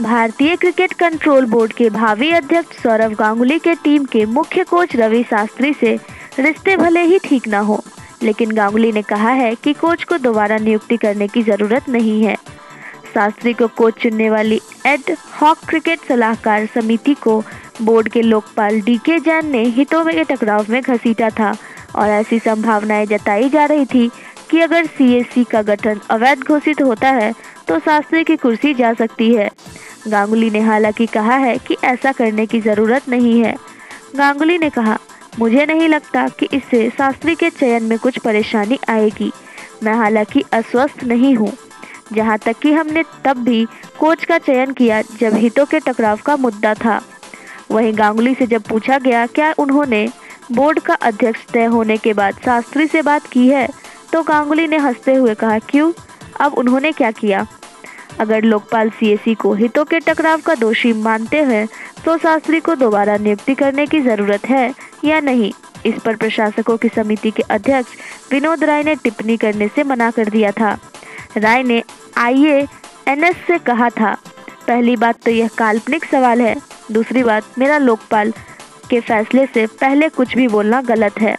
भारतीय cricket control board के भावी अध्यक्ष सौरव गांगुली के टीम के मुख्य कोच रवि शास्त्री से रिश्ते भले ही ठीक ना हो, लेकिन गांगुली ने कहा है कि कोच को दोबारा नियुक्ति करने की ज़रूरत नहीं है। शास्त्री को कोच चुनने वाली एड हॉक क्रिकेट सलाहकार समिति को बोर्ड के लोकपाल डी के जैन ने हितों में टकराव में घसीटा था और ऐसी संभावनाएँ जताई जा रही थी कि अगर सीएससी का गठन अवैध घोषित होता है तो शास्त्री की कुर्सी जा सकती है। गांगुली ने हालाँकि कहा है कि ऐसा करने की ज़रूरत नहीं है। गांगुली ने कहा, मुझे नहीं लगता कि इससे शास्त्री के चयन में कुछ परेशानी आएगी। मैं हालाँकि अस्वस्थ नहीं हूँ। जहाँ तक कि हमने तब भी कोच का चयन किया जब हितों के टकराव का मुद्दा था। वहीं गांगुली से जब पूछा गया, क्या उन्होंने बोर्ड का अध्यक्ष तय होने के बाद शास्त्री से बात की है? तो गांगुली ने हँसते हुए कहा, क्यों? अब उन्होंने क्या किया? अगर लोकपाल सीएसी को हितों के टकराव का दोषी मानते हैं तो शास्त्री को दोबारा नियुक्ति करने की ज़रूरत है या नहीं? इस पर प्रशासकों की समिति के अध्यक्ष विनोद राय ने टिप्पणी करने से मना कर दिया था। राय ने आईए एनएस से कहा था, पहली बात तो यह काल्पनिक सवाल है, दूसरी बात मेरा लोकपाल के फैसले से पहले कुछ भी बोलना गलत है।